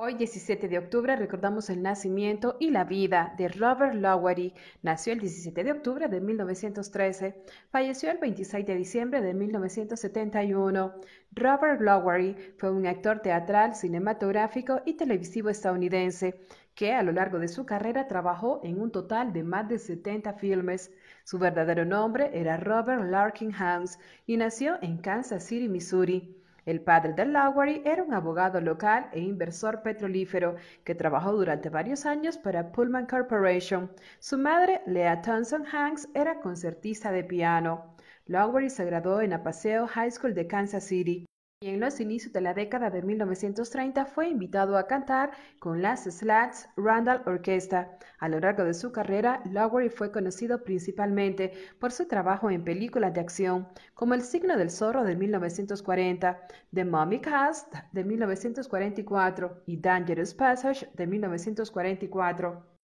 Hoy, 17 de octubre, recordamos el nacimiento y la vida de Robert Lowery. Nació el 17 de octubre de 1913. Falleció el 26 de diciembre de 1971. Robert Lowery fue un actor teatral, cinematográfico y televisivo estadounidense que a lo largo de su carrera trabajó en un total de más de 70 filmes. Su verdadero nombre era Robert Larkin Hans y nació en Kansas City, Missouri. El padre de Lowery era un abogado local e inversor petrolífero que trabajó durante varios años para Pullman Corporation. Su madre, Leah Thompson Hanks, era concertista de piano. Lowery se graduó en Apaseo High School de Kansas City y en los inicios de la década de 1930 fue invitado a cantar con las Slats Randall Orchestra. A lo largo de su carrera, Lowery fue conocido principalmente por su trabajo en películas de acción, como El signo del zorro de 1940, The Mummy Cast de 1944 y Dangerous Passage de 1944.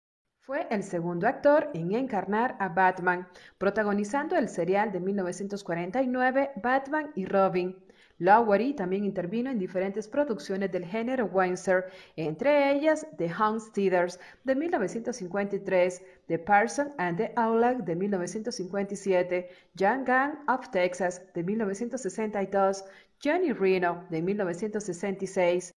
Fue el segundo actor en encarnar a Batman, protagonizando el serial de 1949 Batman y Robin. Lowery también intervino en diferentes producciones del género western, entre ellas The Homesteaders de 1953, The Parson and the Outlaw de 1957, Young Gun of Texas de 1962, Johnny Reno de 1966.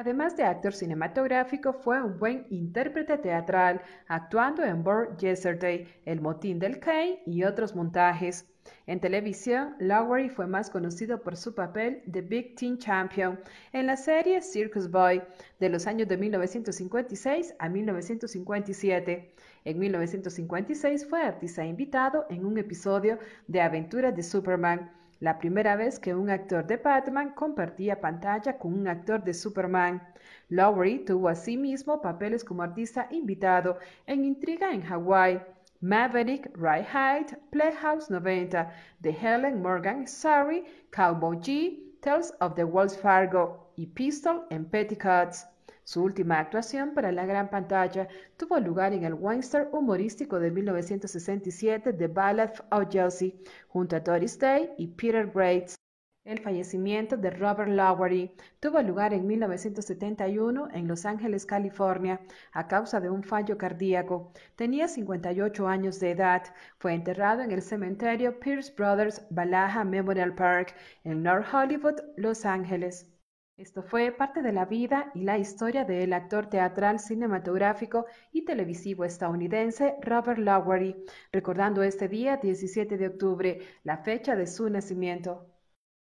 Además de actor cinematográfico, fue un buen intérprete teatral, actuando en Born Yesterday, El Motín del Kane y otros montajes. En televisión, Lowery fue más conocido por su papel de Big Teen Champion en la serie Circus Boy de los años de 1956 a 1957. En 1956 fue artista invitado en un episodio de Aventuras de Superman la primera vez que un actor de Batman compartía pantalla con un actor de Superman. Lowry tuvo asimismo papeles como artista invitado en Intriga en Hawái, Maverick, Ride Playhouse 90, The Helen Morgan Story, Cowboy G, Tales of the Wells Fargo y Pistol en Petticoats. Su última actuación para la gran pantalla tuvo lugar en el western humorístico de 1967 The Ballad of Josie, junto a Doris Day y Peter Grates. El fallecimiento de Robert Lowery tuvo lugar en 1971 en Los Ángeles, California, a causa de un fallo cardíaco. Tenía 58 años de edad. Fue enterrado en el cementerio Pierce Brothers Valhalla Memorial Park en North Hollywood, Los Ángeles. Esto fue parte de la vida y la historia del actor teatral, cinematográfico y televisivo estadounidense Robert Lowery, recordando este día 17 de octubre, la fecha de su nacimiento.